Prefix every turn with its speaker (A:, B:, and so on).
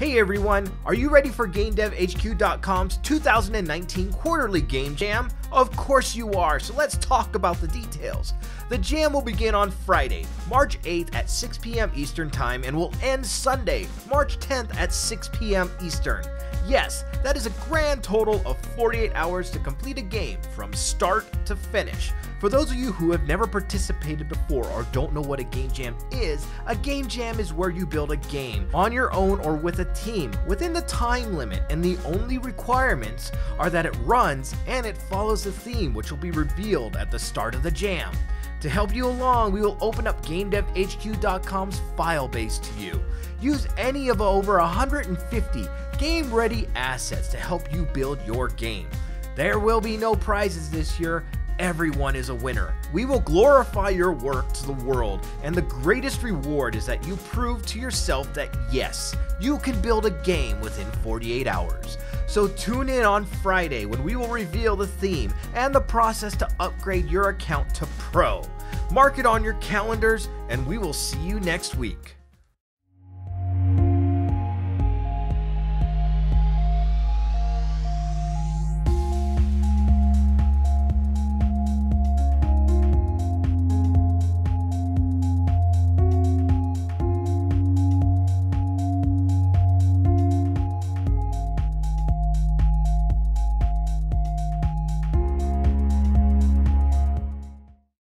A: Hey everyone, are you ready for GameDevHQ.com's 2019 quarterly game jam? Of course you are, so let's talk about the details. The jam will begin on Friday, March 8th at 6 p.m. Eastern Time and will end Sunday, March 10th at 6 p.m. Eastern. Yes, that is a grand total of 48 hours to complete a game from start to finish. For those of you who have never participated before or don't know what a game jam is, a game jam is where you build a game on your own or with a team within the time limit, and the only requirements are that it runs and it follows a theme which will be revealed at the start of the jam. To help you along, we will open up GameDevHQ.com's file base to you. Use any of over 150 game ready assets to help you build your game. There will be no prizes this year, everyone is a winner. We will glorify your work to the world, and the greatest reward is that you prove to yourself that yes, you can build a game within 48 hours. So tune in on Friday when we will reveal the theme and the process to upgrade your account to Pro. Mark it on your calendars, and we will see you next week.